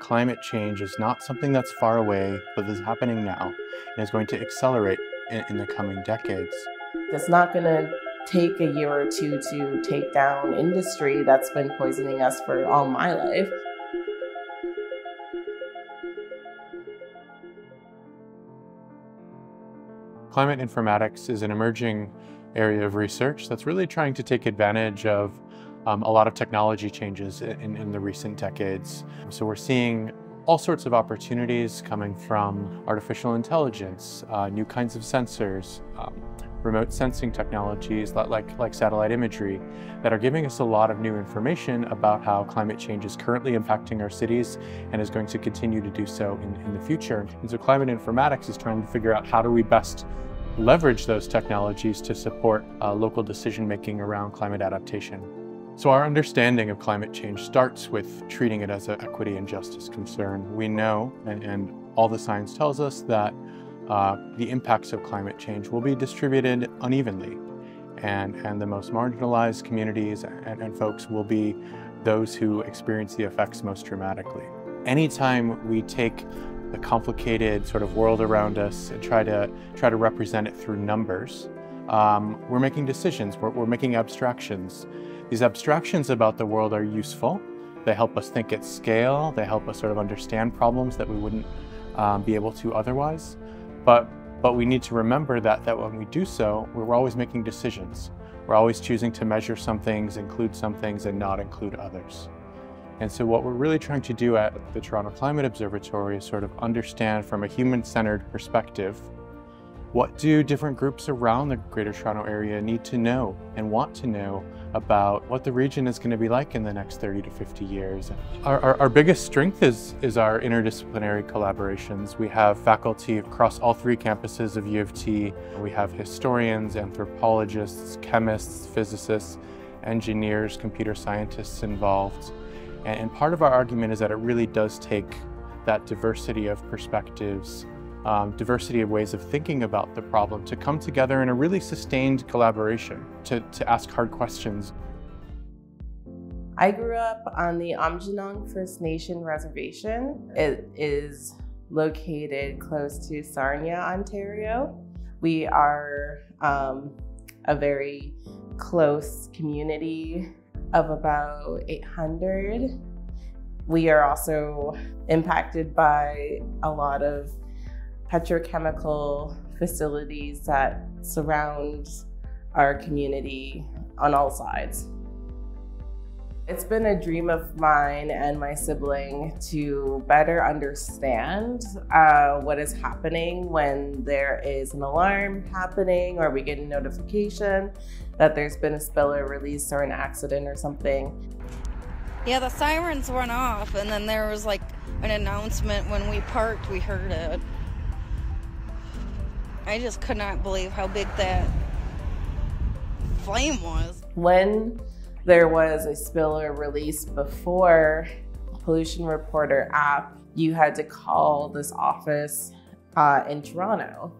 climate change is not something that's far away, but is happening now and is going to accelerate in, in the coming decades. It's not going to take a year or two to take down industry that's been poisoning us for all my life. Climate informatics is an emerging area of research that's really trying to take advantage of um, a lot of technology changes in, in the recent decades. So we're seeing all sorts of opportunities coming from artificial intelligence, uh, new kinds of sensors, um, remote sensing technologies like, like satellite imagery that are giving us a lot of new information about how climate change is currently impacting our cities and is going to continue to do so in, in the future. And so climate informatics is trying to figure out how do we best leverage those technologies to support uh, local decision making around climate adaptation. So our understanding of climate change starts with treating it as an equity and justice concern. We know, and, and all the science tells us, that uh, the impacts of climate change will be distributed unevenly. And, and the most marginalized communities and, and folks will be those who experience the effects most dramatically. Anytime we take the complicated sort of world around us and try to, try to represent it through numbers, um, we're making decisions, we're, we're making abstractions. These abstractions about the world are useful. They help us think at scale. They help us sort of understand problems that we wouldn't um, be able to otherwise. But, but we need to remember that, that when we do so, we're always making decisions. We're always choosing to measure some things, include some things, and not include others. And so what we're really trying to do at the Toronto Climate Observatory is sort of understand from a human-centered perspective what do different groups around the Greater Toronto Area need to know and want to know about what the region is going to be like in the next 30 to 50 years? Our, our, our biggest strength is, is our interdisciplinary collaborations. We have faculty across all three campuses of U of T. We have historians, anthropologists, chemists, physicists, engineers, computer scientists involved. And, and part of our argument is that it really does take that diversity of perspectives um, diversity of ways of thinking about the problem to come together in a really sustained collaboration to, to ask hard questions. I grew up on the Aamjiwnaang First Nation Reservation. It is located close to Sarnia, Ontario. We are um, a very close community of about 800. We are also impacted by a lot of petrochemical facilities that surround our community on all sides. It's been a dream of mine and my sibling to better understand uh, what is happening when there is an alarm happening or we get a notification that there's been a spill or release or an accident or something. Yeah, the sirens went off and then there was like an announcement when we parked, we heard it. I just could not believe how big that flame was. When there was a spill or release before Pollution Reporter app, you had to call this office uh, in Toronto.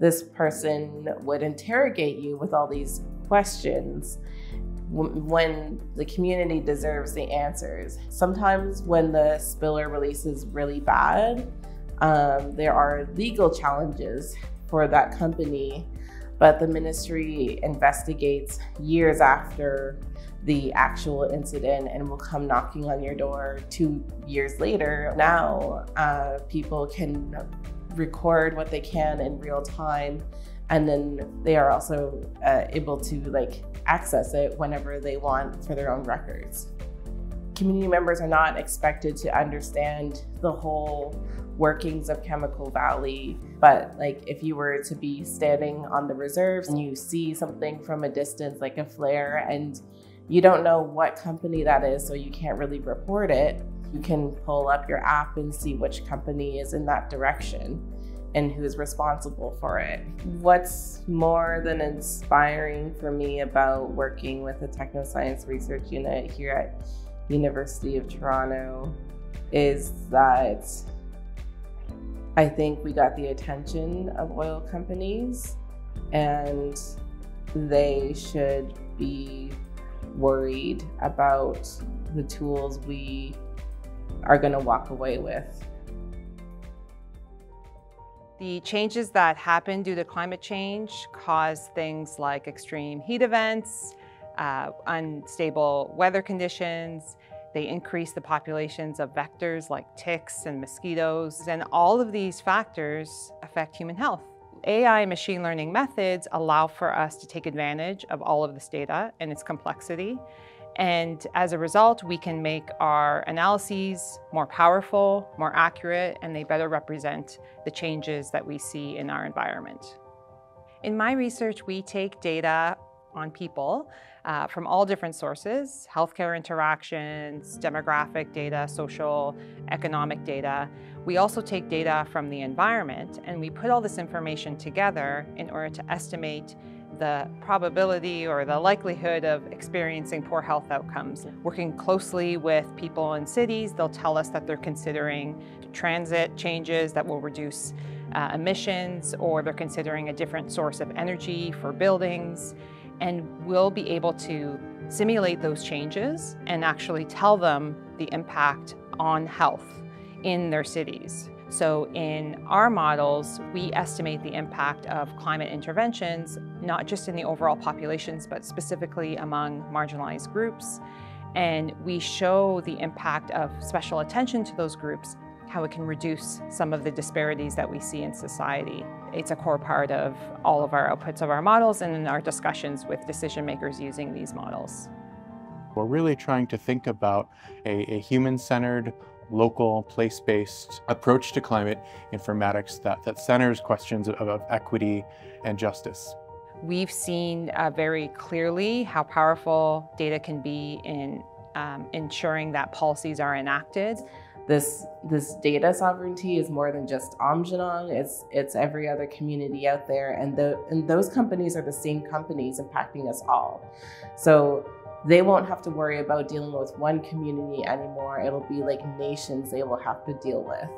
This person would interrogate you with all these questions when the community deserves the answers. Sometimes when the spiller release is really bad, um, there are legal challenges for that company, but the ministry investigates years after the actual incident and will come knocking on your door two years later. Now, uh, people can record what they can in real time and then they are also uh, able to like access it whenever they want for their own records. Community members are not expected to understand the whole workings of Chemical Valley. But like if you were to be standing on the reserves and you see something from a distance, like a flare, and you don't know what company that is, so you can't really report it, you can pull up your app and see which company is in that direction and who's responsible for it. What's more than inspiring for me about working with the Technoscience Research Unit here at University of Toronto is that I think we got the attention of oil companies and they should be worried about the tools we are going to walk away with. The changes that happen due to climate change cause things like extreme heat events, uh, unstable weather conditions. They increase the populations of vectors like ticks and mosquitoes, and all of these factors affect human health. AI machine learning methods allow for us to take advantage of all of this data and its complexity. And as a result, we can make our analyses more powerful, more accurate, and they better represent the changes that we see in our environment. In my research, we take data on people uh, from all different sources, healthcare interactions, demographic data, social, economic data. We also take data from the environment and we put all this information together in order to estimate the probability or the likelihood of experiencing poor health outcomes. Working closely with people in cities, they'll tell us that they're considering transit changes that will reduce uh, emissions or they're considering a different source of energy for buildings and we'll be able to simulate those changes and actually tell them the impact on health in their cities. So in our models, we estimate the impact of climate interventions, not just in the overall populations, but specifically among marginalized groups. And we show the impact of special attention to those groups how it can reduce some of the disparities that we see in society. It's a core part of all of our outputs of our models and in our discussions with decision makers using these models. We're really trying to think about a, a human-centered, local, place-based approach to climate informatics that, that centers questions of, of equity and justice. We've seen uh, very clearly how powerful data can be in um, ensuring that policies are enacted this this data sovereignty is more than just Aamjiwnaang. It's it's every other community out there, and the and those companies are the same companies impacting us all. So they won't have to worry about dealing with one community anymore. It'll be like nations they will have to deal with.